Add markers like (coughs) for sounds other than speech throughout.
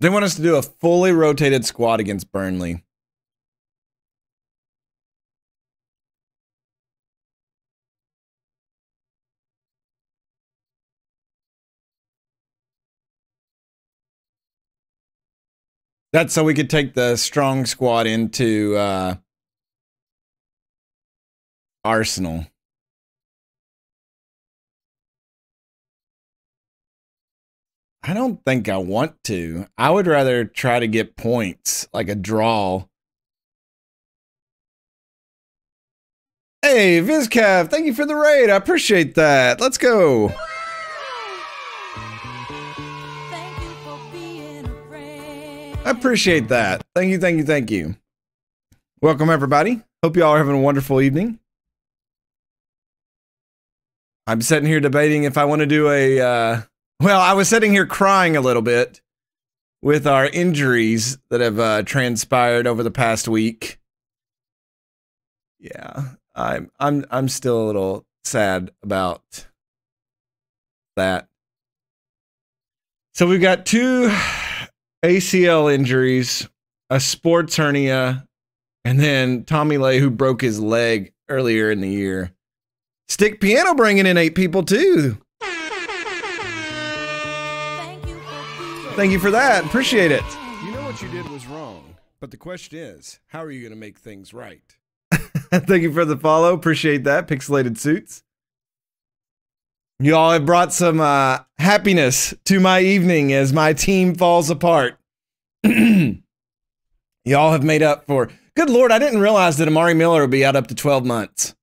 They want us to do a fully rotated squad against Burnley. That's so we could take the strong squad into uh, Arsenal. I don't think I want to. I would rather try to get points, like a draw. Hey, Vizcav, thank you for the raid. I appreciate that. Let's go. I appreciate that. Thank you, thank you, thank you. Welcome, everybody. Hope you all are having a wonderful evening. I'm sitting here debating if I want to do a. Uh, well, I was sitting here crying a little bit with our injuries that have uh, transpired over the past week. Yeah, I'm I'm I'm still a little sad about that. So we've got two ACL injuries, a sports hernia, and then Tommy Lay, who broke his leg earlier in the year. Stick Piano bringing in eight people too. Thank you for that. Appreciate it. You know what you did was wrong, but the question is, how are you going to make things right? (laughs) Thank you for the follow. Appreciate that. Pixelated suits. You all have brought some uh, happiness to my evening as my team falls apart. (clears throat) Y'all have made up for. Good Lord, I didn't realize that Amari Miller would be out up to 12 months.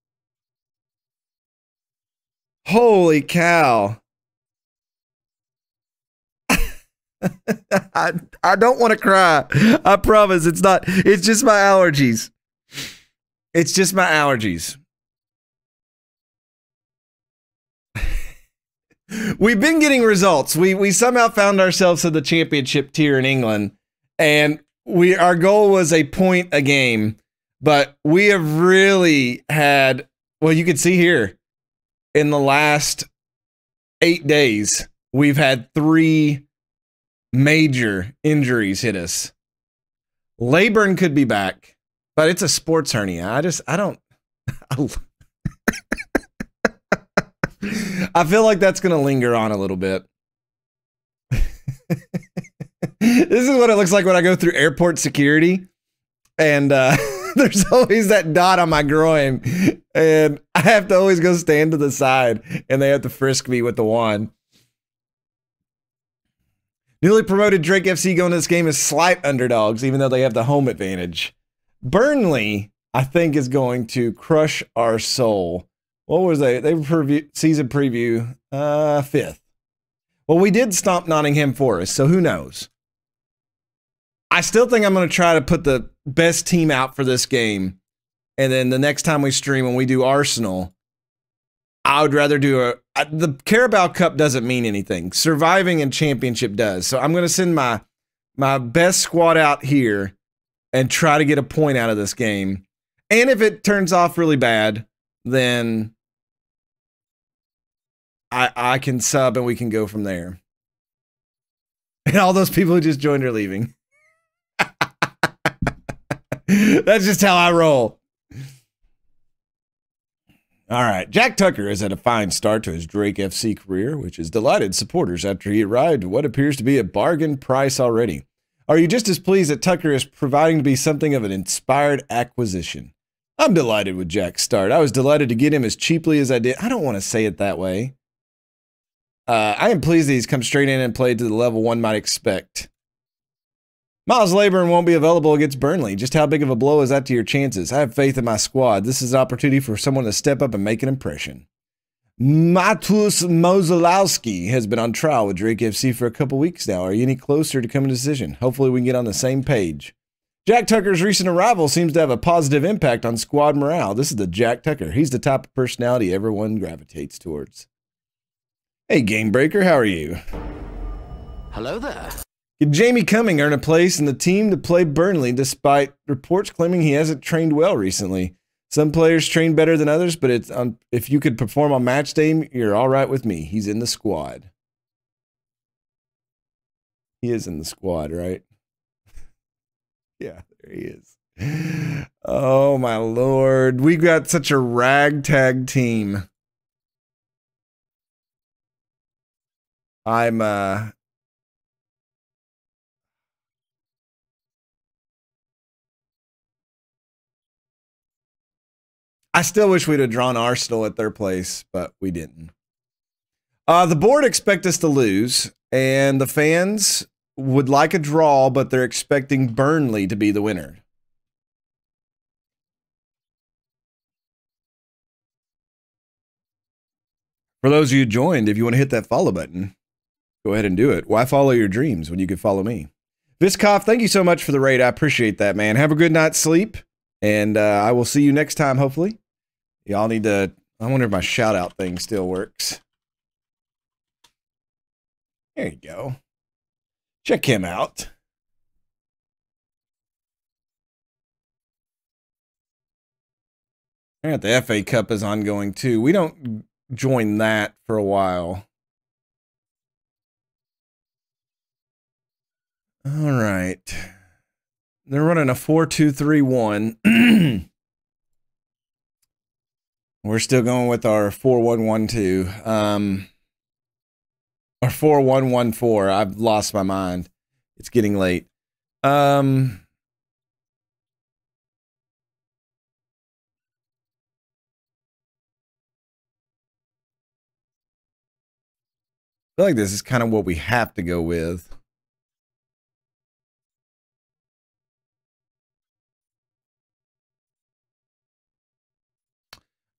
Holy cow. (laughs) I, I don't want to cry. I promise it's not. It's just my allergies. It's just my allergies. (laughs) We've been getting results. We we somehow found ourselves in the championship tier in England, and we our goal was a point a game, but we have really had. Well, you can see here in the last eight days, we've had three major injuries hit us. Leaburn could be back, but it's a sports hernia. I just I don't. (laughs) (laughs) I feel like that's going to linger on a little bit. (laughs) this is what it looks like when I go through airport security. And uh, there's always that dot on my groin. And I have to always go stand to the side. And they have to frisk me with the wand. Newly promoted Drake FC going to this game as slight underdogs, even though they have the home advantage. Burnley, I think, is going to crush our soul what was they? They preview season preview uh fifth. Well, we did stomp Nottingham Forest, so who knows? I still think I'm going to try to put the best team out for this game, and then the next time we stream when we do Arsenal, I would rather do a the Carabao Cup doesn't mean anything. Surviving in Championship does. So I'm going to send my my best squad out here and try to get a point out of this game. And if it turns off really bad, then I I can sub and we can go from there. And all those people who just joined are leaving. (laughs) That's just how I roll. All right. Jack Tucker has had a fine start to his Drake FC career, which has delighted supporters after he arrived at what appears to be a bargain price already. Are you just as pleased that Tucker is providing to be something of an inspired acquisition? I'm delighted with Jack's start. I was delighted to get him as cheaply as I did. I don't want to say it that way. Uh, I am pleased that he's come straight in and played to the level one might expect. Miles Leaburn won't be available against Burnley. Just how big of a blow is that to your chances? I have faith in my squad. This is an opportunity for someone to step up and make an impression. Matus Mozolowski has been on trial with Drake FC for a couple weeks now. Are you any closer to coming to decision? Hopefully, we can get on the same page. Jack Tucker's recent arrival seems to have a positive impact on squad morale. This is the Jack Tucker. He's the type of personality everyone gravitates towards. Hey, Game Breaker, how are you? Hello there. Did Jamie Cumming earn a place in the team to play Burnley despite reports claiming he hasn't trained well recently? Some players train better than others, but it's um, if you could perform on match day, you're all right with me. He's in the squad. He is in the squad, right? (laughs) yeah, there he is. Oh my lord. We got such a ragtag team. I'm uh I still wish we'd have drawn Arsenal at their place, but we didn't. Uh, the board expect us to lose, and the fans would like a draw, but they're expecting Burnley to be the winner. For those of you joined, if you want to hit that follow button, go ahead and do it. Why follow your dreams when you can follow me? Viskov, thank you so much for the raid. I appreciate that, man. Have a good night's sleep, and uh, I will see you next time, hopefully. Y'all need to. I wonder if my shout out thing still works. There you go. Check him out. And the FA Cup is ongoing too. We don't join that for a while. All right. They're running a 4 2 3 1. (clears throat) We're still going with our 4112. Um, or 4114. I've lost my mind. It's getting late. Um, I feel like this is kind of what we have to go with.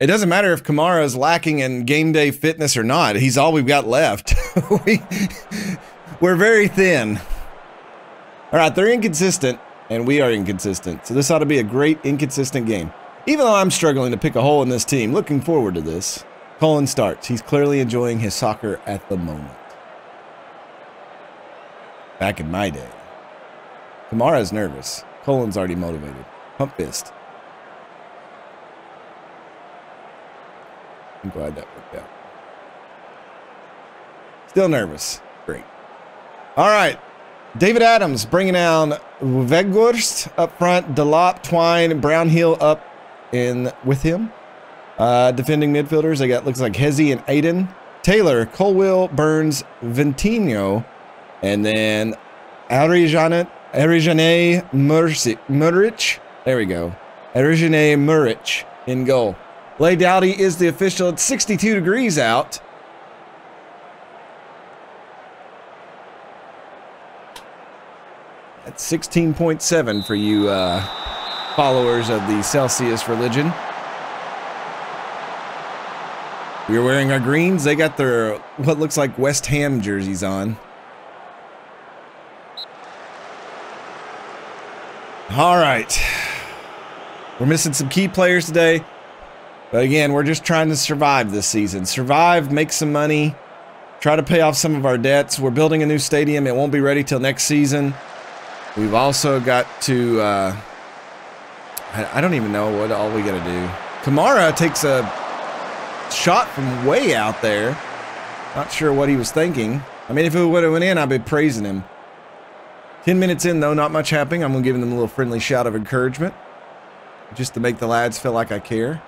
It doesn't matter if Kamara is lacking in game day fitness or not. He's all we've got left. (laughs) we, we're very thin. All right, they're inconsistent, and we are inconsistent. So this ought to be a great inconsistent game. Even though I'm struggling to pick a hole in this team, looking forward to this. Cullen starts. He's clearly enjoying his soccer at the moment. Back in my day. Kamara's nervous. Cullen's already motivated. Pump fist. I'm glad that worked out. Still nervous. Great. All right. David Adams bringing down Weghorst up front, Delop, Twine, Brownhill up in with him. Uh, defending midfielders, they got looks like Hezi and Aiden. Taylor, Colwill, Burns, Vitinho, and then Arijane, Arijane Muric. There we go. Arijane Muric in goal. Lay Dowdy is the official. It's 62 degrees out. That's 16.7 for you uh, followers of the Celsius religion. We're wearing our greens. They got their what looks like West Ham jerseys on. All right. We're missing some key players today. But again, we're just trying to survive this season. Survive, make some money, try to pay off some of our debts. We're building a new stadium. It won't be ready till next season. We've also got to, uh, I, I don't even know what all we got to do. Kamara takes a shot from way out there. Not sure what he was thinking. I mean, if it would have went in, I'd be praising him. 10 minutes in, though, not much happening. I'm going to give them a little friendly shout of encouragement. Just to make the lads feel like I care.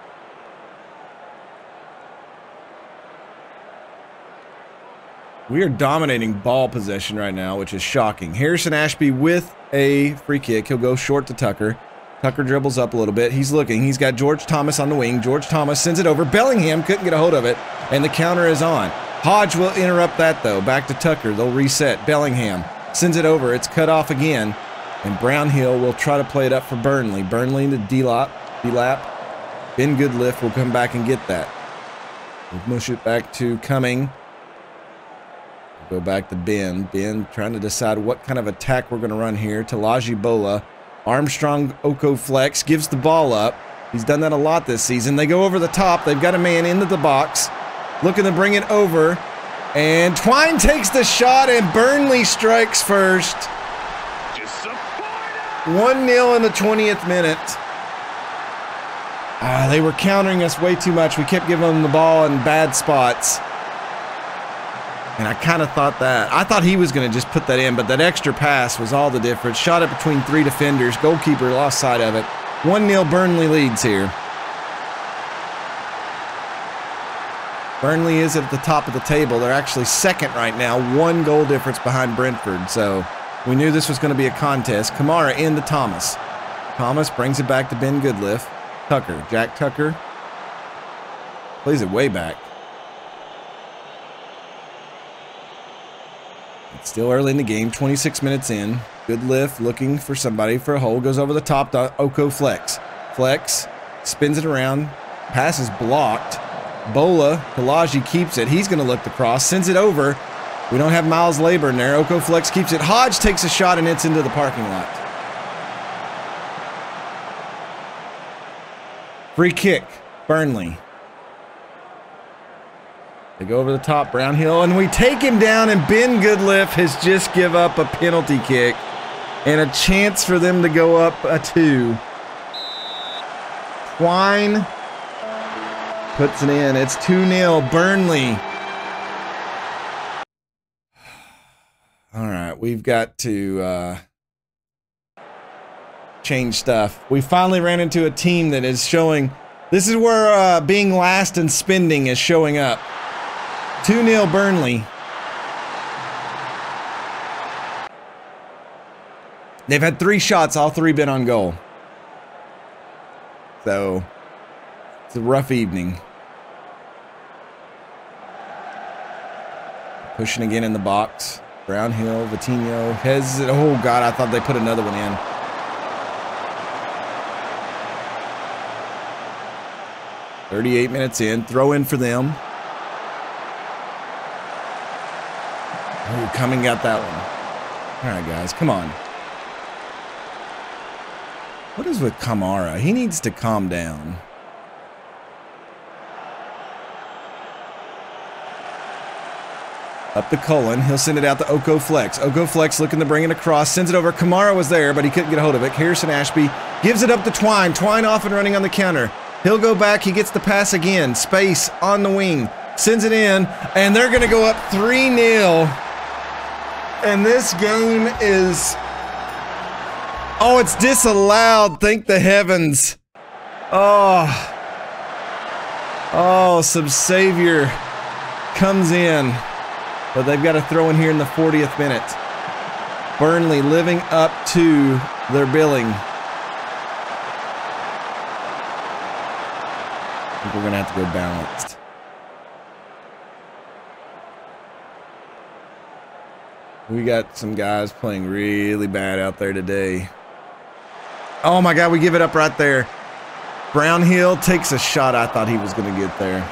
We are dominating ball possession right now, which is shocking. Harrison Ashby with a free kick. He'll go short to Tucker. Tucker dribbles up a little bit. He's looking. He's got George Thomas on the wing. George Thomas sends it over. Bellingham couldn't get a hold of it, and the counter is on. Hodge will interrupt that, though. Back to Tucker. They'll reset. Bellingham sends it over. It's cut off again, and Brownhill will try to play it up for Burnley. Burnley to D-lap. D-lap. Ben Goodliffe will come back and get that. We'll mush it back to Cumming. Go back to Ben. Ben trying to decide what kind of attack we're going to run here. Tolaji Bola. Armstrong Oko Flex gives the ball up. He's done that a lot this season. They go over the top. They've got a man into the box. Looking to bring it over. And Twine takes the shot and Burnley strikes first. 1-0 in the 20th minute. Ah, they were countering us way too much. We kept giving them the ball in bad spots. And I kind of thought that. I thought he was going to just put that in, but that extra pass was all the difference. Shot it between three defenders. Goalkeeper lost sight of it. 1 0 Burnley leads here. Burnley is at the top of the table. They're actually second right now, one goal difference behind Brentford. So we knew this was going to be a contest. Kamara in the Thomas. Thomas brings it back to Ben Goodliffe. Tucker, Jack Tucker, plays it way back. Still early in the game, 26 minutes in. Goodliffe, looking for somebody for a hole. Goes over the top to Oko Flex. Flex spins it around. Pass is blocked. Bola, Pelagi keeps it. He's going to look the cross, sends it over. We don't have Miles Leaburn in there. Oko Flex keeps it. Hodge takes a shot and it's into the parking lot. Free kick, Burnley. They go over the top, Brownhill, and we take him down, and Ben Goodliffe has just give up a penalty kick and a chance for them to go up a two. Twine puts it in. It's 2-0, Burnley. (sighs) All right, we've got to uh, change stuff. We finally ran into a team that is showing. This is where uh, being last and spending is showing up. 2 0 Burnley. They've had three shots, all three been on goal. So, it's a rough evening. Pushing again in the box. Brownhill, Vitinho, Hez. Oh, God, I thought they put another one in. Thirty-eight minutes in, throw in for them. Oh, Cumming got that one. All right, guys, come on. What is with Kamara? He needs to calm down. Up the Cullen. He'll send it out to Oko Flex. Oko Flex looking to bring it across. Sends it over. Kamara was there, but he couldn't get a hold of it. Harrison Ashby gives it up to Twine. Twine off and running on the counter. He'll go back. He gets the pass again. Space on the wing. Sends it in, and they're going to go up 3 0. And this game is. Oh, it's disallowed. Thank the heavens. Oh. Oh, some savior comes in. But they've got to throw in here in the 40th minute. Burnley living up to their billing. I think we're going to have to go balanced. We got some guys playing really bad out there today. Oh my God, we give it up right there. Brownhill takes a shot I thought he was going to get there.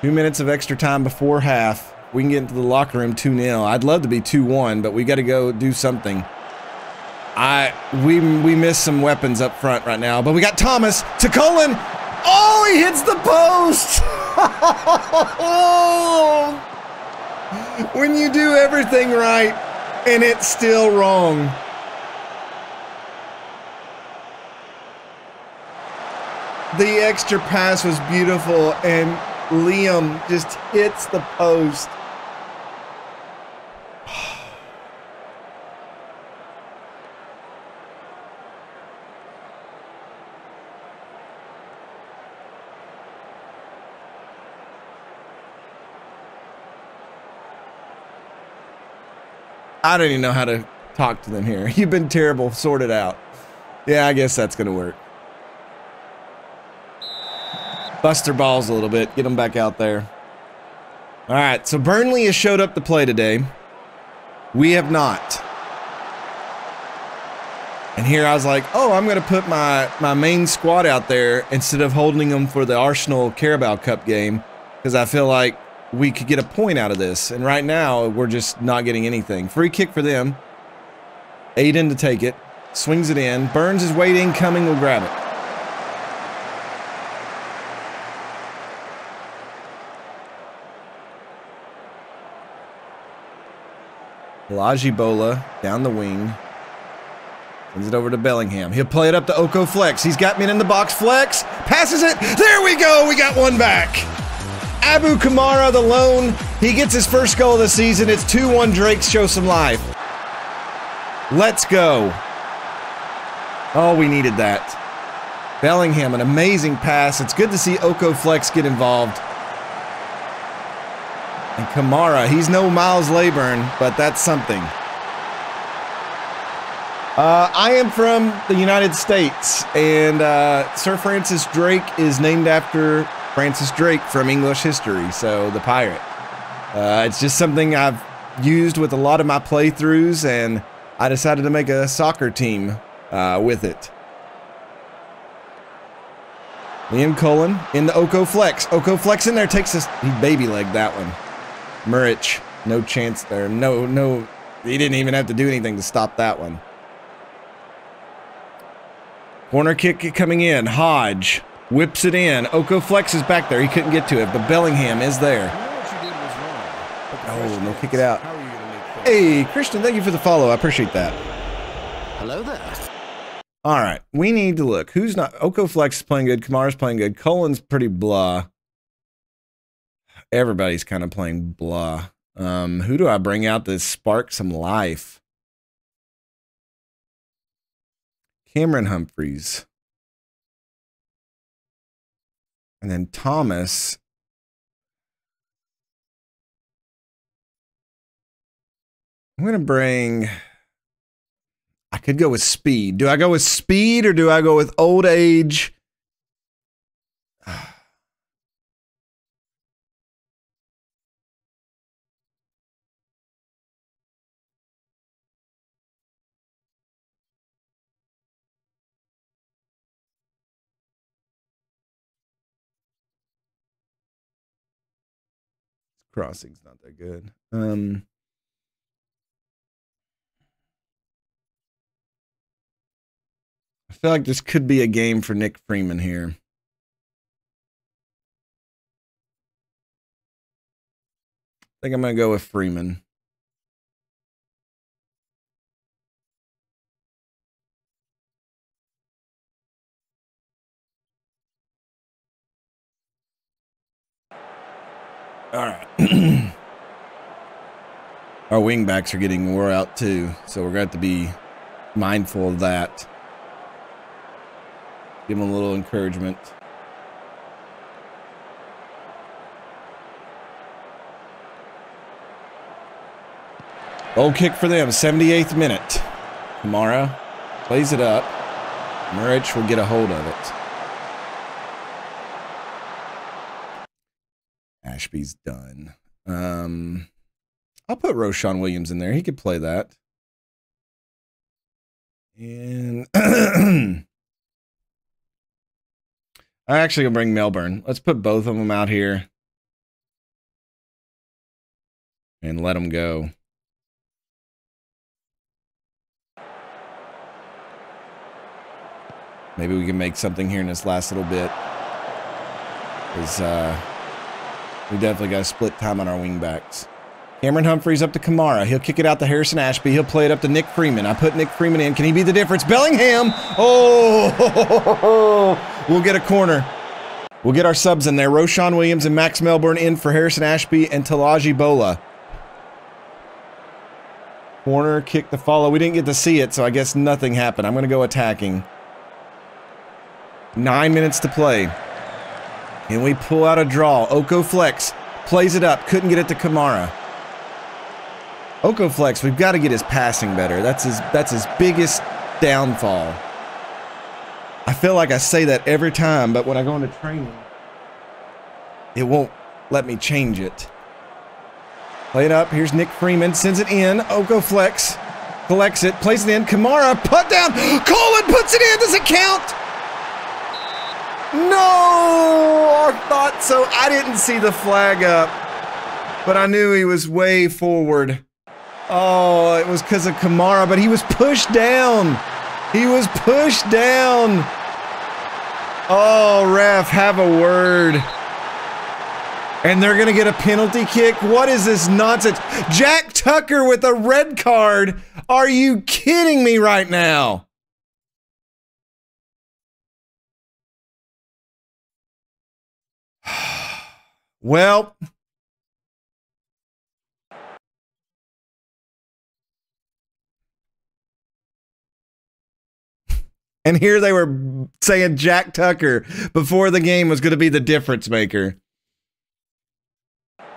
Two minutes of extra time before half. We can get into the locker room 2-0. I'd love to be 2-1, but we got to go do something. I we we missed some weapons up front right now, but we got Thomas to Cullen. Oh, he hits the post. (laughs) (laughs) when you do everything right and it's still wrong. The extra pass was beautiful and Liam just hits the post. I don't even know how to talk to them here. (laughs) You've been terrible. Sort it out. Yeah, I guess that's going to work. Bust their balls a little bit. Get them back out there. All right, so Burnley has showed up to play today. We have not. And here I was like, oh, I'm going to put my, my main squad out there instead of holding them for the Arsenal Carabao Cup game because I feel like we could get a point out of this. And right now, we're just not getting anything. Free kick for them. Aiden to take it. Swings it in. Burns is waiting. Cumming will grab it. Laji Bola down the wing. Sends it over to Bellingham. He'll play it up to Oko Flex. He's got men in the box. Flex passes it. There we go. We got one back. Abu Kamara, the lone, he gets his first goal of the season. It's 2 1 Drake. Show some life. Let's go. Oh, we needed that. Bellingham, an amazing pass. It's good to see Oko Flex get involved. And Kamara, he's no Miles Leaburn, but that's something. Uh, I am from the United States, and uh, Sir Francis Drake is named after Francis Drake from English history, so the pirate. Uh, it's just something I've used with a lot of my playthroughs, and I decided to make a soccer team uh, with it. Liam Cullen in the Oko Flex. Oko Flex in there takes us. He baby legged that one. Muric, no chance there. No, no. He didn't even have to do anything to stop that one. Corner kick coming in. Hodge whips it in. Oko Flex is back there. He couldn't get to it, but Bellingham is there. Oh, no, kick it out. Hey, Christian, thank you for the follow. I appreciate that. Hello there. All right, we need to look. Who's not? Oko Flex is playing good. Kamara's playing good. Cullen's pretty blah. Everybody's kind of playing blah. Um, who do I bring out to spark some life? Cameron Humphreys. And then Thomas. I'm going to bring. I could go with speed. Do I go with speed or do I go with old age? Crossing's not that good. Um I feel like this could be a game for Nick Freeman here. I think I'm going to go with Freeman. Our wingbacks are getting wore out too, so we're going to have to be mindful of that. Give them a little encouragement. Goal kick for them, 78th minute. Kamara plays it up. Muric will get a hold of it. Ashby's done. Um, I'll put Roshan Williams in there. He could play that. And (clears throat) I'm actually gonna bring Melbourne. Let's put both of them out here and let them go. Maybe we can make something here in this last little bit. Because uh, we definitely got to split time on our wingbacks. Cameron Humphreys up to Kamara. He'll kick it out to Harrison Ashby. He'll play it up to Nick Freeman. I put Nick Freeman in. Can he be the difference? Bellingham! Oh! (laughs) We'll get a corner. We'll get our subs in there. Roshan Williams and Max Melbourne in for Harrison Ashby and Tolaji Bola. Corner kick to follow. We didn't get to see it, so I guess nothing happened. I'm going to go attacking. Nine minutes to play. And we pull out a draw. Oko Flex plays it up. Couldn't get it to Kamara. Oko Flex, we've got to get his passing better. That's his that's his biggest downfall. I feel like I say that every time, but when I go into training, it won't let me change it. Play it up. Here's Nick Freeman. Sends it in. Oko Flex collects it. Plays it in. Kamara put down. Cullen puts it in. Does it count? No! I thought so. I didn't see the flag up, but I knew he was way forward. Oh, it was because of Kamara, but he was pushed down. He was pushed down. Oh, ref, have a word. And they're going to get a penalty kick? What is this nonsense? Jack Tucker with a red card. Are you kidding me right now? (sighs) Well, and here they were saying Jack Tucker before the game was going to be the difference maker.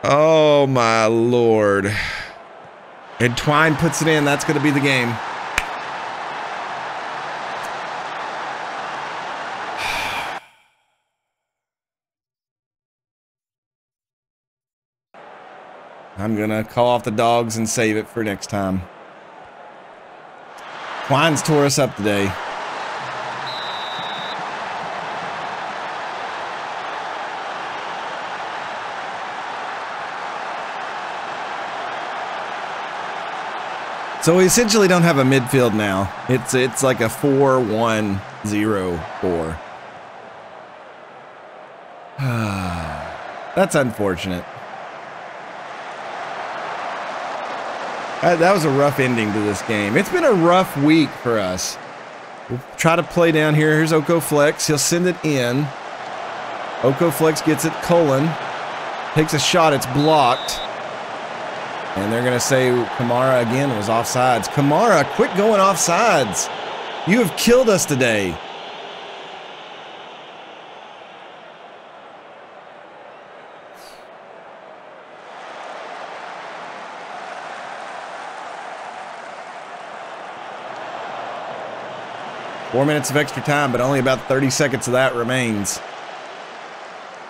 Oh my lord. And Twine puts it in. That's going to be the game. (sighs) I'm going to call off the dogs and save it for next time. Twine's tore us up today. So we essentially don't have a midfield now. It's it's like a 4-1-0-4. (sighs) That's unfortunate. That, that was a rough ending to this game. It's been a rough week for us. We'll try to play down here. Here's Oko Flex. He'll send it in. Oko Flex gets it. Cullen takes a shot. It's blocked. And they're going to say Kamara again was offsides. Kamara, quit going offsides. You have killed us today. Four minutes of extra time, but only about 30 seconds of that remains.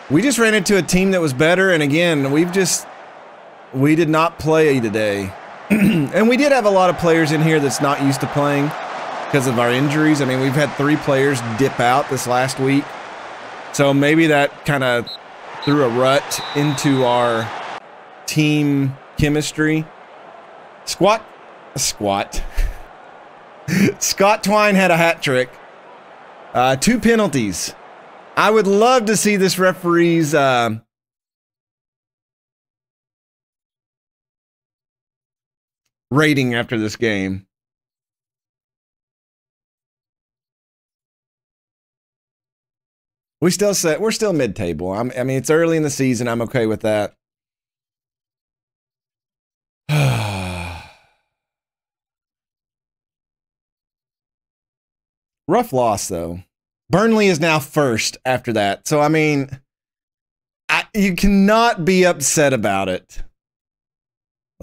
We just ran into a team that was better, and again, we've just we did not play today. (clears throat) and we did have a lot of players in here that's not used to playing because of our injuries. I mean, we've had three players dip out this last week. So maybe that kind of threw a rut into our team chemistry. Squat, squat. (laughs) Scott Twine had a hat trick. Uh, two penalties. I would love to see this referee's uh, rating after this game. We still set. We're still mid-table. I mean, it's early in the season. I'm okay with that. (sighs) Rough loss though. Burnley is now first after that. So I mean, I, you cannot be upset about it.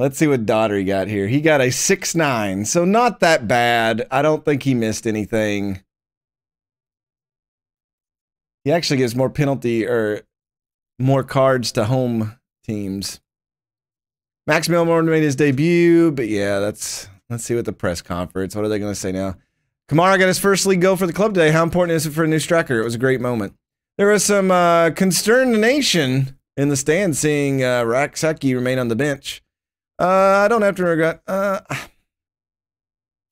Let's see what Daugherty got here. He got a six nine, so not that bad. I don't think he missed anything. He actually gives more penalty or more cards to home teams. Max Melbourne made his debut, but yeah, that's let's see what the press conference. What are they going to say now? Kamara got his first league goal for the club today. How important is it for a new striker? It was a great moment. There was some uh, consternation in the stand seeing uh, Rak-Sakyi remain on the bench. Uh, I don't have to regret. Uh,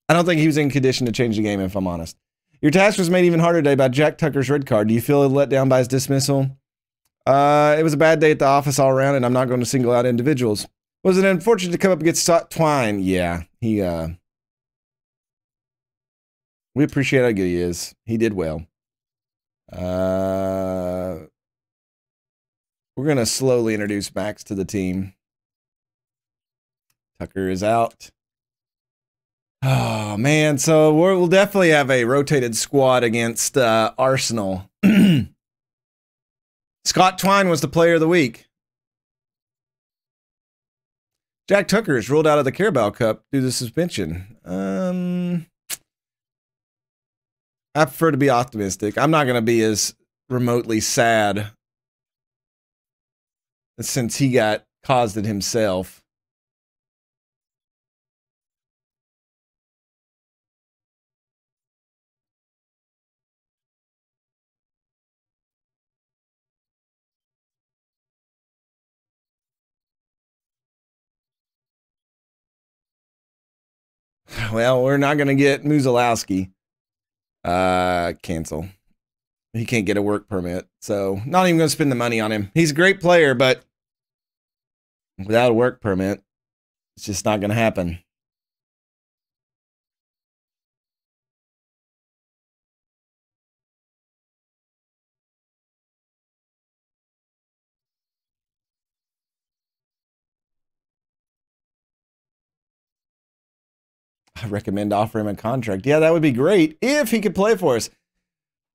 I don't think he was in condition to change the game, if I'm honest. Your task was made even harder today by Jack Tucker's red card. Do you feel let down by his dismissal? Uh, it was a bad day at the office all around, and I'm not going to single out individuals. Was it unfortunate to come up against Twine? Yeah, he. Uh, we appreciate how good he is. He did well. Uh, we're gonna slowly introduce Max to the team. Tucker is out. Oh man, so we will definitely have a rotated squad against uh, Arsenal. (clears throat) Scott Twine was the player of the week. Jack Tucker is ruled out of the Carabao Cup due to suspension. Um, I prefer to be optimistic. I'm not going to be as remotely sad since he got caused it himself. Well, we're not going to get Muzalowski. Uh, cancel. He can't get a work permit, so not even going to spend the money on him. He's a great player, but without a work permit, it's just not going to happen. I recommend offering him a contract. Yeah, that would be great if he could play for us.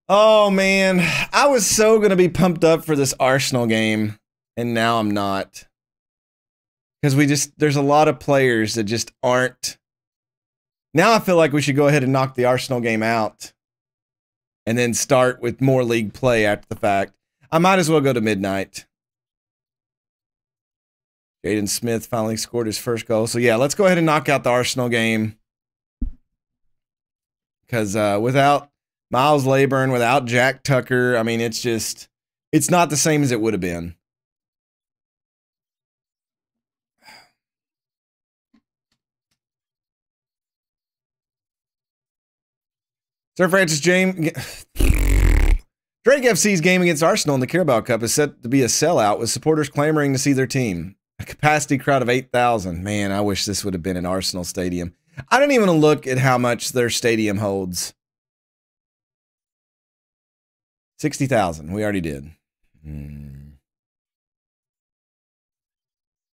Oh man, I was so gonna be pumped up for this Arsenal game, and now I'm not. Because we just there's a lot of players that just aren't. Now I feel like we should go ahead and knock the Arsenal game out, and then start with more league play after the fact. I might as well go to midnight. Jaden Smith finally scored his first goal. So yeah, let's go ahead and knock out the Arsenal game. Because uh, without Miles Leaburn, without Jack Tucker, I mean, it's just it's not the same as it would have been. Sir Francis James (sighs) Drake FC's game against Arsenal in the Carabao Cup is set to be a sellout with supporters clamoring to see their team. A capacity crowd of 8,000. Man, I wish this would have been an Arsenal stadium. I didn't even look at how much their stadium holds. 60,000. We already did. Hmm.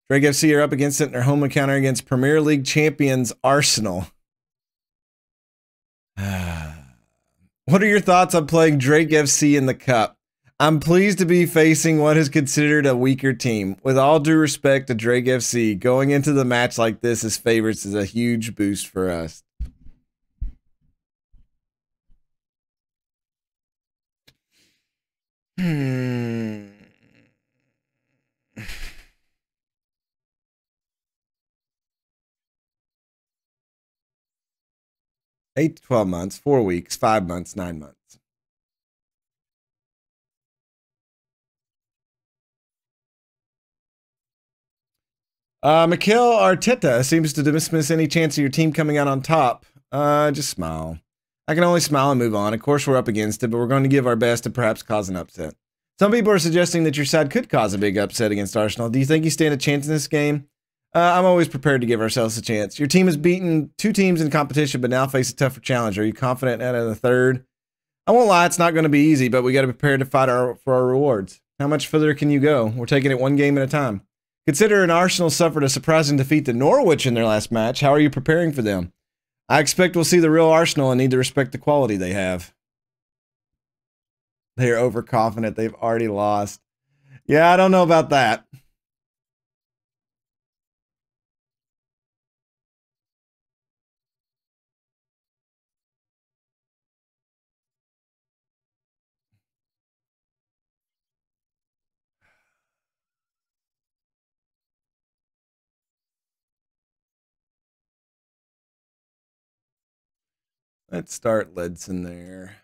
Drake FC are up against it in their home encounter against Premier League champions Arsenal. (sighs) what are your thoughts on playing Drake FC in the Cup? I'm pleased to be facing what is considered a weaker team. With all due respect to Drake FC, going into the match like this as favorites is a huge boost for us. Hmm. (sighs) Eight to 12 months, four weeks, five months, nine months. Uh, Mikel Arteta seems to dismiss any chance of your team coming out on top. Uh, just smile. I can only smile and move on. Of course, we're up against it, but we're going to give our best to perhaps cause an upset. Some people are suggesting that your side could cause a big upset against Arsenal. Do you think you stand a chance in this game? Uh, I'm always prepared to give ourselves a chance. Your team has beaten two teams in competition, but now face a tougher challenge. Are you confident at the third? I won't lie, it's not going to be easy, but we got to prepare to fight our, for our rewards. How much further can you go? We're taking it one game at a time. Consider an Arsenal suffered a surprising defeat to Norwich in their last match. How are you preparing for them? I expect we'll see the real Arsenal and need to respect the quality they have. They are overconfident. They've already lost. Yeah, I don't know about that. Let's start Ledson there.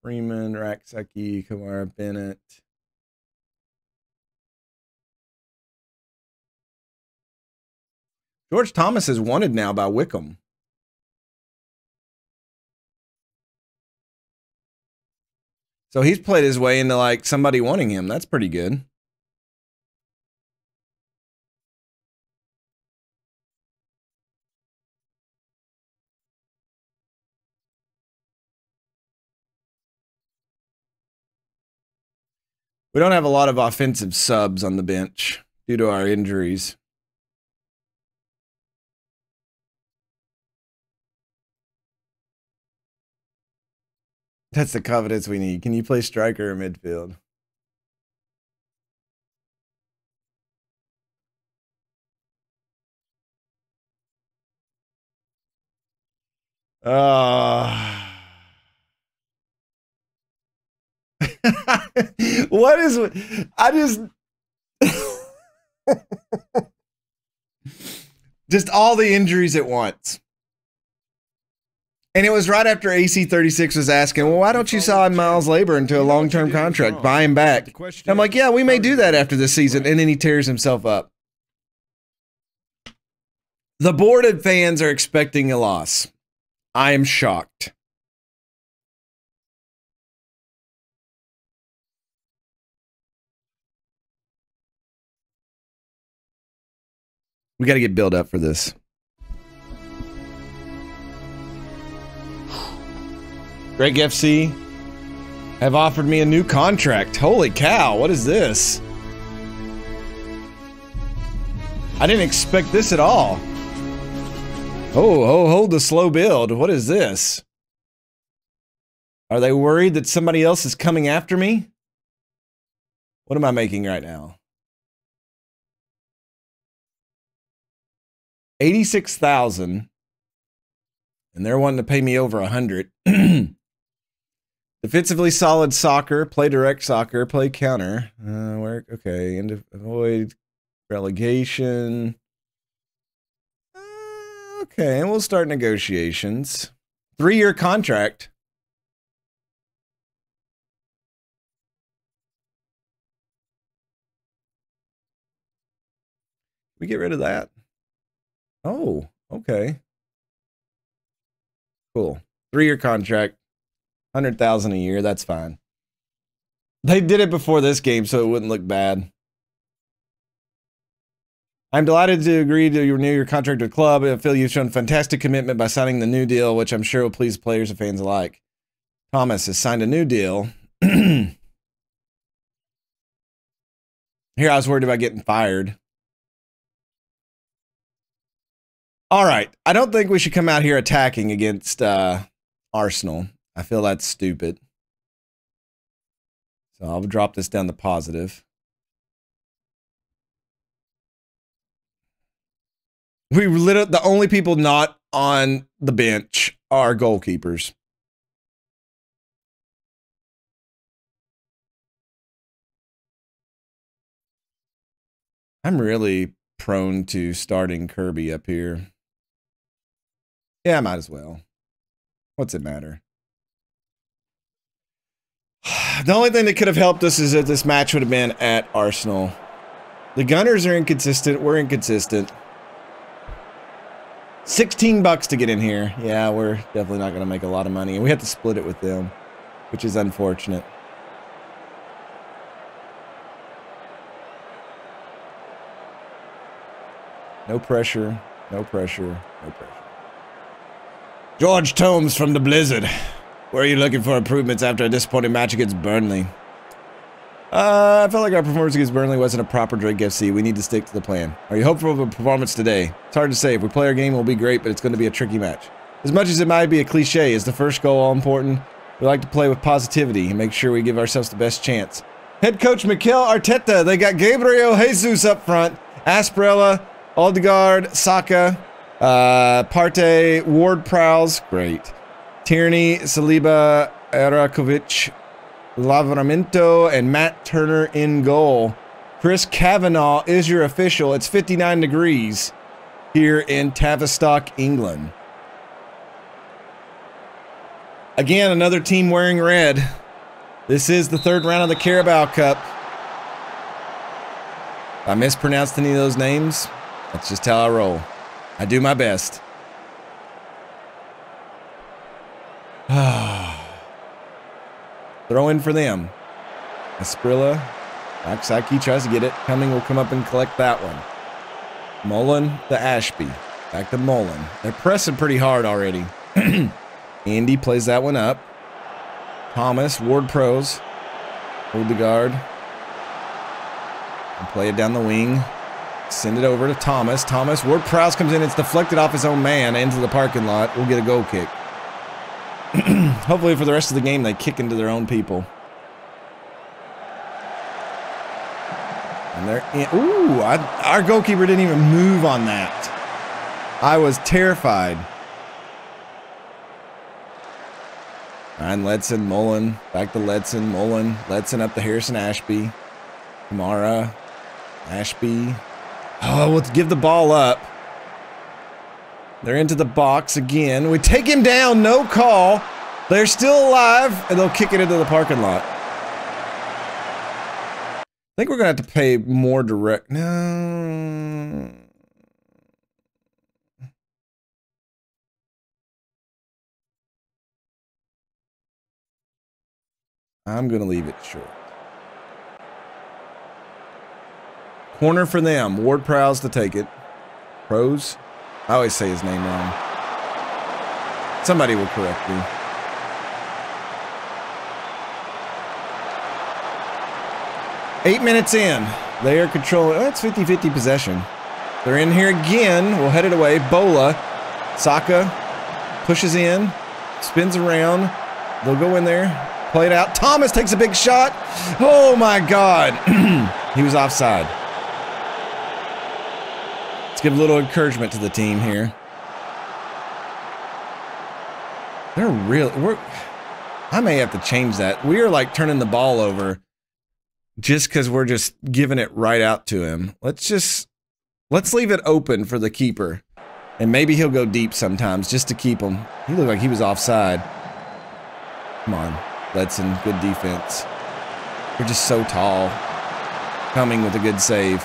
Freeman, Rak-Sakyi, Kamara, Bennett. George Thomas is wanted now by Wycombe. So he's played his way into like somebody wanting him. That's pretty good. We don't have a lot of offensive subs on the bench due to our injuries. That's the confidence we need. Can you play striker or midfield? Uh (laughs) what is I just (laughs) just all the injuries at once. And it was right after AC36 was asking, well, why don't you sign Miles Leaburn into a long term contract, buy him back? I'm like, yeah, we may do that after this season. And then he tears himself up. The boarded fans are expecting a loss. I am shocked. We got to get built up for this. Drake FC have offered me a new contract. Holy cow, what is this? I didn't expect this at all. Oh, oh, hold the slow build. What is this? Are they worried that somebody else is coming after me? What am I making right now? 86,000 and they're wanting to pay me over a 100. (clears throat) Defensively solid soccer, play direct soccer, play counter. Uh, work okay, and avoid relegation. Uh, okay, and we'll start negotiations. Three year contract. We get rid of that. Oh, okay. Cool. Three year contract, hundred thousand a year. That's fine. They did it before this game, so it wouldn't look bad. I'm delighted to agree to renew your contract with club. I feel you've shown fantastic commitment by signing the new deal, which I'm sure will please players and fans alike. Thomas has signed a new deal. (clears throat) Here, I was worried about getting fired. All right. I don't think we should come out here attacking against uh, Arsenal. I feel that's stupid. So I'll drop this down to positive. We literally the only people not on the bench are goalkeepers. I'm really prone to starting Kirby up here. Yeah, might as well. What's it matter? (sighs) The only thing that could have helped us is that this match would have been at Arsenal. The Gunners are inconsistent. We're inconsistent. 16 bucks to get in here. Yeah, we're definitely not going to make a lot of money. And we have to split it with them, which is unfortunate. No pressure. No pressure. No pressure. George Tomes from the Blizzard. Where are you looking for improvements after a disappointing match against Burnley? Uh, I felt like our performance against Burnley wasn't a proper Drake FC. We need to stick to the plan. Are you hopeful of a performance today? It's hard to say. If we play our game, we'll be great, but it's going to be a tricky match. As much as it might be a cliche, is the first goal all important? We like to play with positivity and make sure we give ourselves the best chance. Head coach Mikel Arteta. They got Gabriel Jesus up front. Asprilla, Odegaard, Saka, uh, Ward Prowse, great. Tierney, Saliba, Erakovic, Livramento, and Matt Turner in goal. Chris Kavanagh is your official. It's 59 degrees here in Tavistock, England. Again, another team wearing red. This is the third round of the Carabao Cup. I mispronounced any of those names, that's just how I roll. I do my best. (sighs) Throw in for them. Asprilla. Rak-Sakyi tries to get it. Cumming will come up and collect that one. Mullen the Ashby. Back to Mullen. They're pressing pretty hard already. (clears throat) Andy plays that one up. Thomas, Ward Pros. Hold the guard. And play it down the wing. Send it over to Thomas. Thomas, Ward Prowse comes in. It's deflected off his own man into the parking lot. We'll get a goal kick. (clears throat) Hopefully for the rest of the game, they kick into their own people. And they're in. Ooh, I, our goalkeeper didn't even move on that. I was terrified. Ryan Ledson, Mullen, back to Ledson, Mullen, Ledson up to Harrison Ashby, Kamara, Ashby, Oh, let's give the ball up. They're into the box again. We take him down, no call. They're still alive, and they'll kick it into the parking lot. I think we're going to have to pay more direct. No. I'm going to leave it short. Corner for them. Ward Prowse to take it. Pros? I always say his name wrong. Somebody will correct me. Eight minutes in. They are controlling. Oh, it's 50 50 possession. They're in here again. We'll head it away. Bola. Saka pushes in, spins around. They'll go in there, play it out. Thomas takes a big shot. Oh my God. (clears throat) he was offside. Give a little encouragement to the team here. They're real. We're. I may have to change that. We are like turning the ball over just because we're just giving it right out to him. Let's just let's leave it open for the keeper, and maybe he'll go deep sometimes just to keep him. He looked like he was offside. Come on, Ledson, good defense. You're just so tall. Cumming with a good save.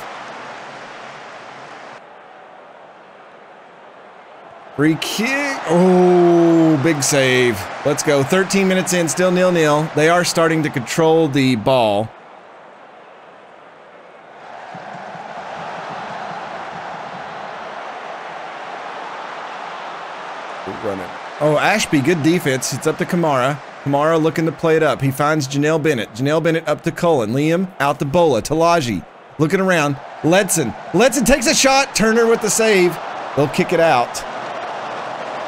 Free kick. Oh, big save. Let's go. 13 minutes in, still nil-nil. They are starting to control the ball. Running. Oh, Ashby, good defense. It's up to Kamara. Kamara looking to play it up. He finds Janelle Bennett. Janelle Bennett up to Cullen. Liam out to Bola. Tolaji looking around. Ledson. Ledson takes a shot. Turner with the save. They'll kick it out.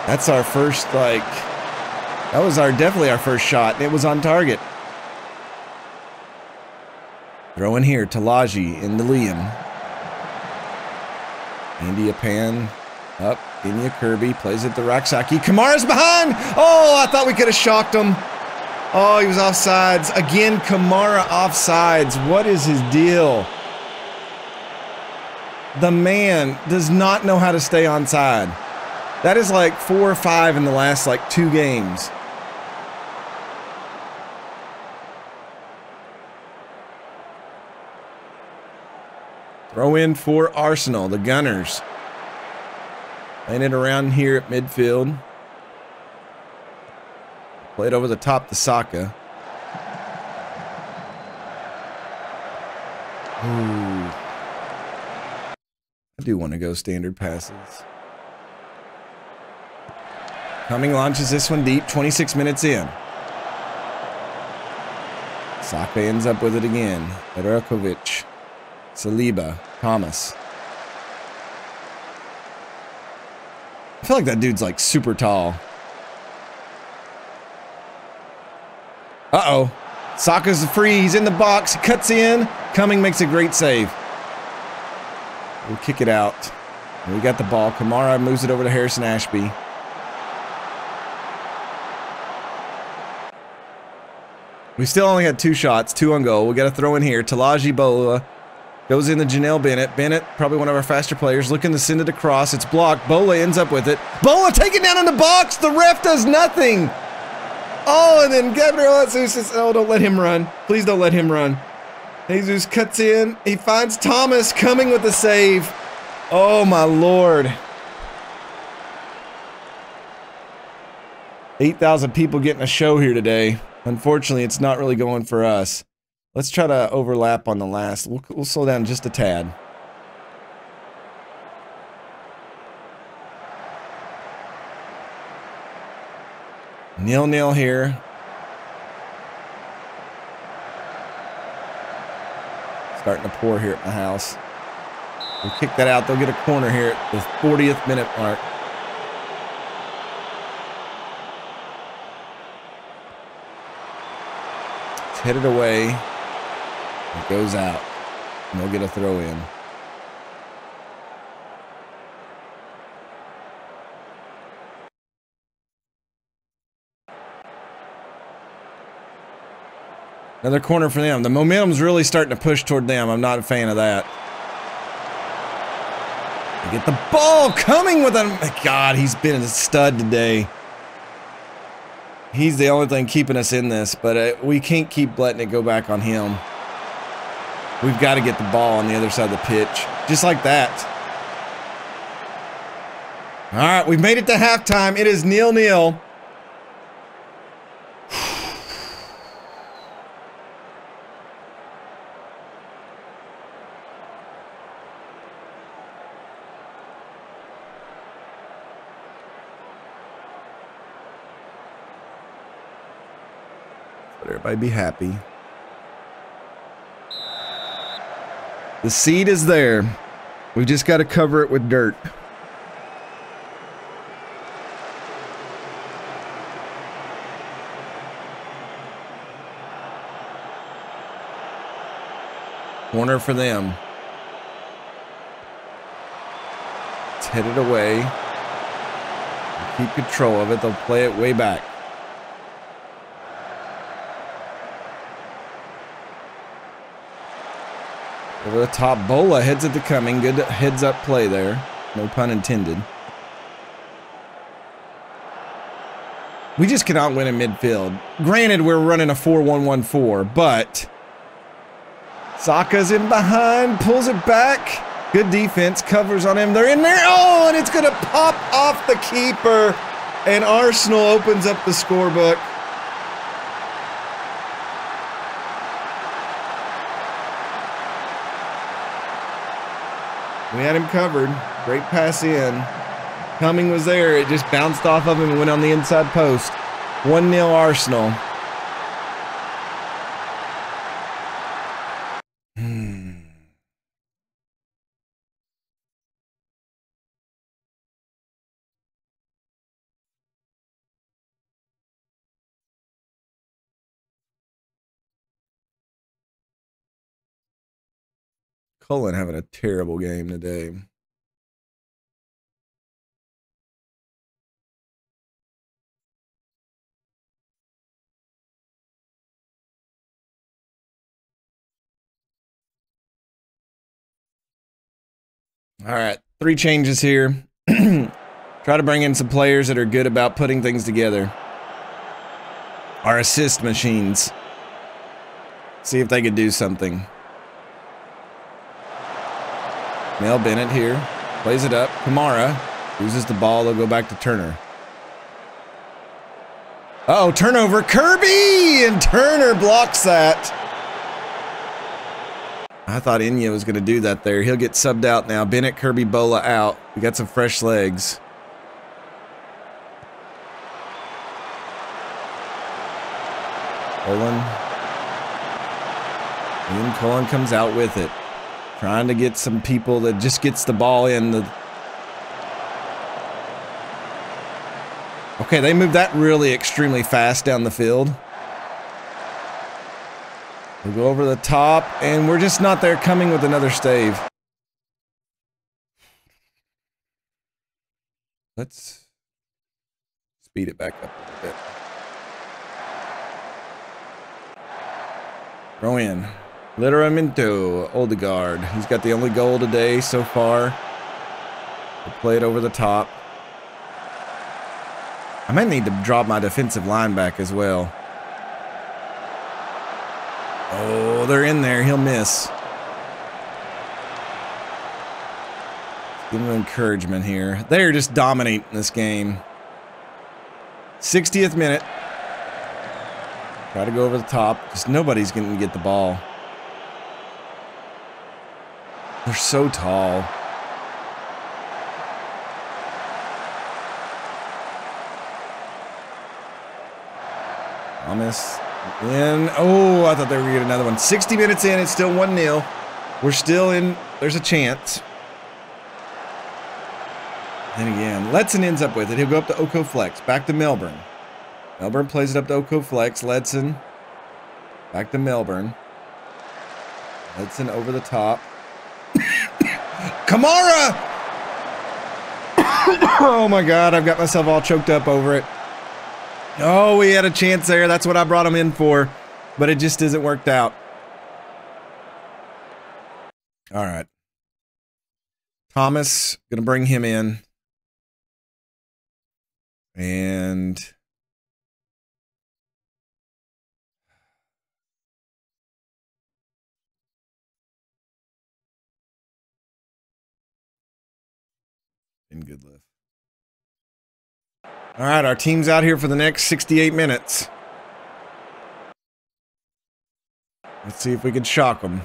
That's our first, like, that was our definitely our first shot. It was on target. Throw in here, Tolaji in the Liam. India Pan up. India Kirby plays it to Rak-Sakyi. Kamara's behind. Oh, I thought we could have shocked him. Oh, he was offsides. Again, Kamara offsides. What is his deal? The man does not know how to stay onside. That is like four or five in the last like two games. Throw in for Arsenal, the Gunners. Laying it around here at midfield. Play it over the top to Saka. Ooh. I do want to go standard passes. Cumming launches this one deep, 26 minutes in. Saka ends up with it again. Erakovic, Saliba, Thomas. I feel like that dude's like super tall. Uh-oh. Saka's free. He's in the box. He cuts in. Cumming makes a great save. We'll kick it out. We got the ball. Kamara moves it over to Harrison Ashby. We still only had two shots, two on goal. We got to throw in here. Tolaji Bola goes in into Janelle Bennett. Bennett, probably one of our faster players, looking to send it across. It's blocked. Bola ends up with it. Bola taken down in the box. The ref does nothing. Oh, and then Gabriel Jesus says, oh, don't let him run. Please don't let him run. Jesus cuts in. He finds Thomas Cumming with the save. Oh, my Lord. 8,000 people getting a show here today. Unfortunately, it's not really going for us. Let's try to overlap on the last. We'll, we'll slow down just a tad. Nil nil here. Starting to pour here at my house. We'll kick that out. They'll get a corner here at the 40th minute mark. It's headed away. It goes out. And they'll get a throw in. Another corner for them. The momentum's really starting to push toward them. I'm not a fan of that. They get the ball Cumming with him. God, he's been a stud today. He's the only thing keeping us in this, but uh, we can't keep letting it go back on him. We've got to get the ball on the other side of the pitch. Just like that. All right, we've made it to halftime. It is nil-nil. I'd be happy. The seed is there. We just got to cover it with dirt. Corner for them. It's headed away. Keep control of it. They'll play it way back. Over the top, Bola heads it to Cumming. Good heads up play there. No pun intended. We just cannot win in midfield. Granted, we're running a 4-1-1-4, but Saka's in behind, pulls it back. Good defense, covers on him. They're in there. Oh, and it's going to pop off the keeper. And Arsenal opens up the scorebook. We had him covered. Great pass in. Cumming was there. It just bounced off of him and went on the inside post. 1 0 Arsenal. Cullen having a terrible game today. All right, three changes here. (clears throat) Try to bring in some players that are good about putting things together. Our assist machines. See if they could do something. Mel Bennett here. Plays it up. Kamara loses the ball. They'll go back to Turner. Uh oh, turnover. Kirby! And Turner blocks that. I thought Inya was going to do that there. He'll get subbed out now. Bennett, Kirby, Bola out. We got some fresh legs. Cullen. Ian Cullen comes out with it. Trying to get some people that just gets the ball in the... Okay, they moved that really extremely fast down the field. We'll go over the top, and we're just not there Cumming with another stave. Let's speed it back up a little bit. Throw in. Litteramento, Odegaard. He's got the only goal today so far. We'll play it over the top. I might need to drop my defensive line back as well. Oh, they're in there. He'll miss. Give him encouragement here. They're just dominating this game. 60th minute. Try to go over the top. Just nobody's going to get the ball. They're so tall. Thomas in. Oh, I thought they were going to get another one. 60 minutes in, it's still 1 0. We're still in. There's a chance. Then again, Ledson ends up with it. He'll go up to Oko Flex. Back to Melbourne. Melbourne plays it up to Oko Flex. Ledson. Back to Melbourne. Ledson over the top. Kamara! oh my god, I've got myself all choked up over it. Oh, we had a chance there. That's what I brought him in for. But it just isn't worked out. All right. Thomas, gonna bring him in. And in Goodliffe. All right, our team's out here for the next 68 minutes. Let's see if we can shock them.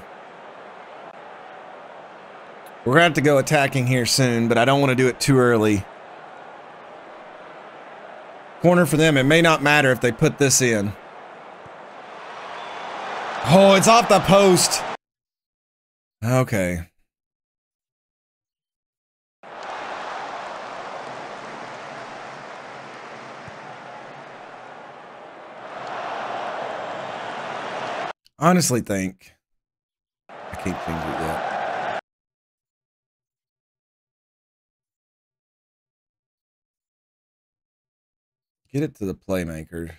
We're going to have to go attacking here soon, but I don't want to do it too early. Corner for them. It may not matter if they put this in. Oh, it's off the post. Okay. Honestly think I can't it yet. Get it to the playmakers.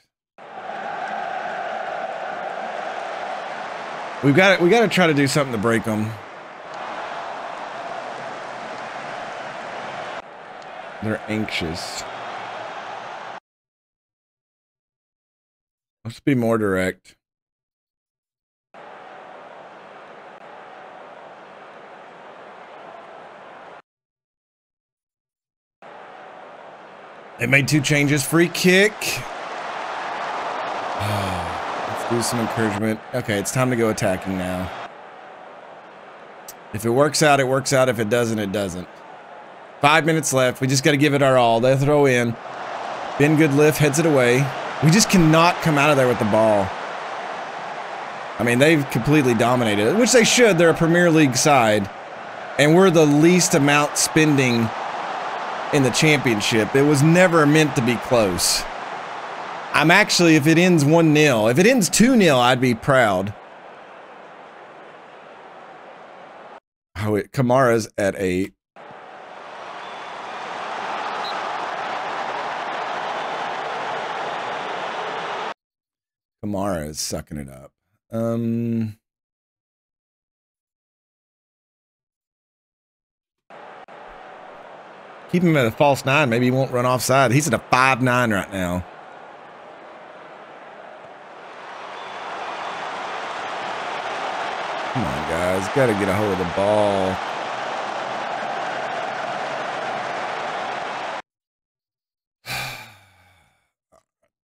We've got to, we got to try to do something to break them. They're anxious. Let's be more direct. They made two changes. Free kick. (sighs) Let's do some encouragement. Okay, it's time to go attacking now. If it works out, it works out. If it doesn't, it doesn't. Five minutes left. We just got to give it our all. They throw in. Ben Goodliffe heads it away. We just cannot come out of there with the ball. I mean, they've completely dominated it, which they should. They're a Premier League side. And we're the least amount spending in the championship. It was never meant to be close. I'm actually, if it ends 1 0, if it ends 2 0, I'd be proud. Oh, it, Kamara's at 8. Kamara is sucking it up. Um, keep him at a false nine. Maybe he won't run offside. He's at a five nine right now. Come on, guys. Got to get a hold of the ball.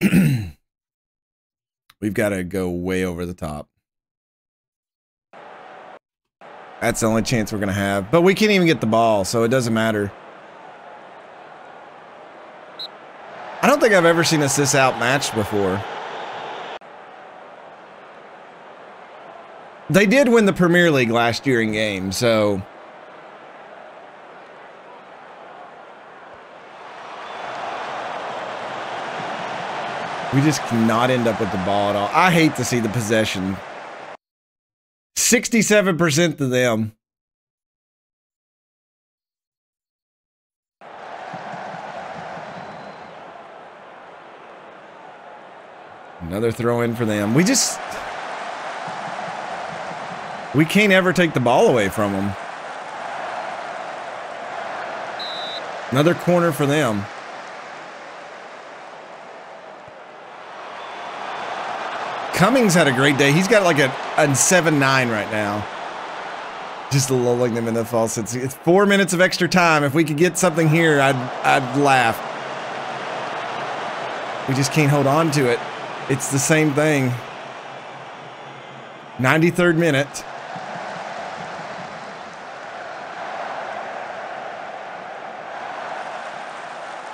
(sighs) We've got to go way over the top. That's the only chance we're going to have. But we can't even get the ball, so it doesn't matter. I don't think I've ever seen us this outmatched before. They did win the Premier League last year in game, so We just cannot end up with the ball at all. I hate to see the possession. 67% to them. Another throw in for them. We just. We can't ever take the ball away from them. Another corner for them. Cummings had a great day. He's got like a, a 7-9 right now. Just lulling them in the false. It's, it's four minutes of extra time. If we could get something here, I'd, I'd laugh. We just can't hold on to it. It's the same thing. 93rd minute.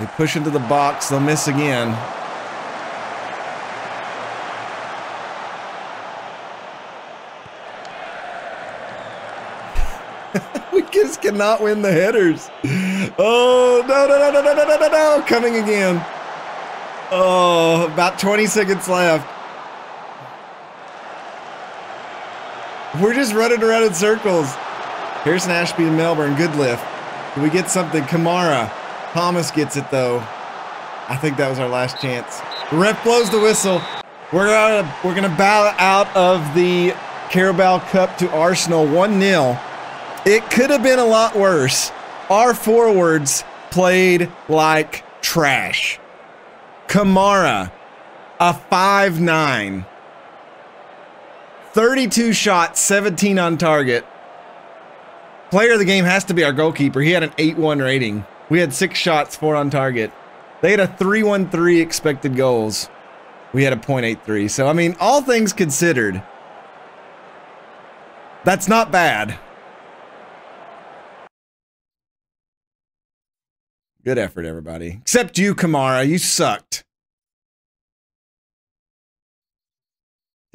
They push into the box. They'll miss again. (laughs) We just cannot win the headers. Oh, no, no, no, no, no, no, no, no, no. Cumming again. Oh, about 20 seconds left. We're just running around in circles. Harrison Ashby and Melbourne. Goodliffe. Can we get something? Kamara. Thomas gets it, though. I think that was our last chance. The ref blows the whistle. We're gonna, we're gonna bow out of the Carabao Cup to Arsenal 1 0. It could have been a lot worse. Our forwards played like trash. Kamara, a 5'9. 32 shots, 17 on target. Player of the game has to be our goalkeeper. He had an 8-1 rating. We had six shots, four on target. They had a 3-1-3 expected goals. We had a .83. So, I mean, all things considered, that's not bad. Good effort, everybody. Except you, Kamara. You sucked.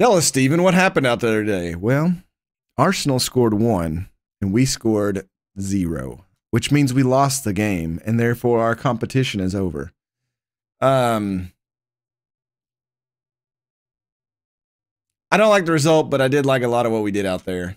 Tell us, Steven, what happened out there today? Well, Arsenal scored one, and we scored zero, which means we lost the game, and therefore our competition is over. Um, I don't like the result, but I did like a lot of what we did out there.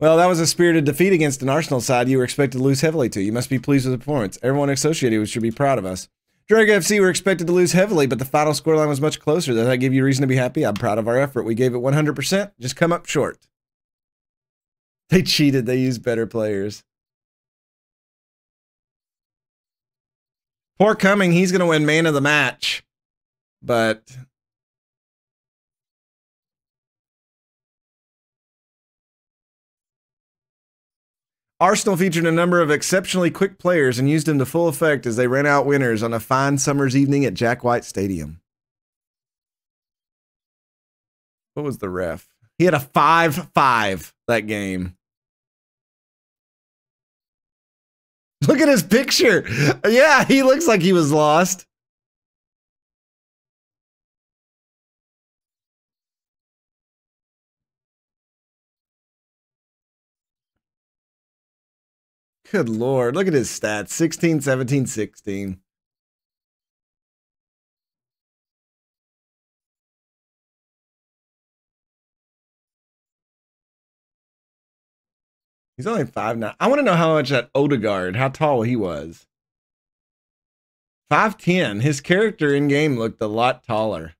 Well, that was a spirited defeat against an Arsenal side you were expected to lose heavily to. You must be pleased with the performance. Everyone associated with should be proud of us. Drake FC were expected to lose heavily, but the final scoreline was much closer. Does that give you reason to be happy? I'm proud of our effort. We gave it 100%, just come up short. They cheated. They used better players. Poor Cumming, he's going to win man of the match. But Arsenal featured a number of exceptionally quick players and used them to full effect as they ran out winners on a fine summer's evening at Jack White Stadium. What was the ref? He had a 5 5 that game. Look at his picture. Yeah, he looks like he was lost. Good lord. Look at his stats 16, 17, 16. He's only five nine. I want to know how much that Odegaard, how tall he was. Five ten. His character in game looked a lot taller.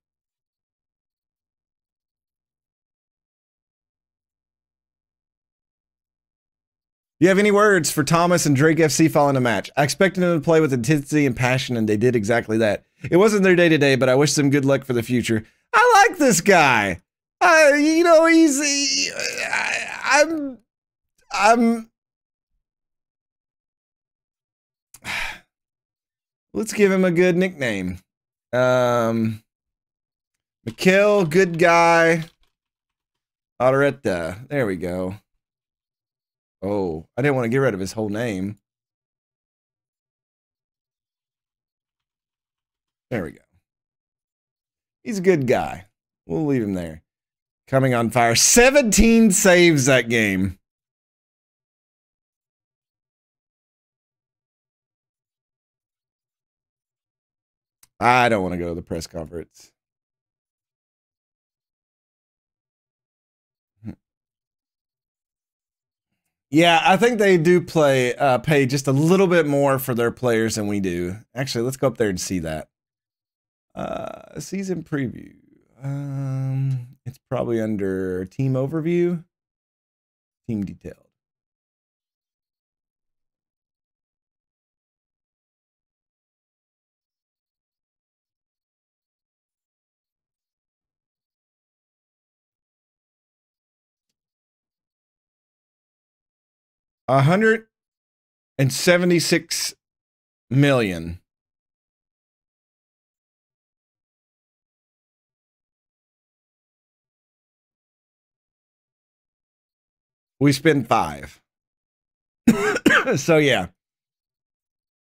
Do you have any words for Thomas and Drake FC following the match? I expected them to play with intensity and passion, and they did exactly that. It wasn't their day today, but I wish them good luck for the future. I like this guy. Uh, you know, he's. He, I, I'm. I'm. (sighs) Let's give him a good nickname. Um, Mikel, good guy. Areta. There we go. Oh, I didn't want to get rid of his whole name. There we go. He's a good guy. We'll leave him there. Cumming on fire. 17 saves that game. I don't want to go to the press conference. Yeah, I think they do play uh, pay just a little bit more for their players than we do. Actually, let's go up there and see that. Uh, season preview. Um, it's probably under team overview, team details. 176 million. We spend five. (coughs) so yeah.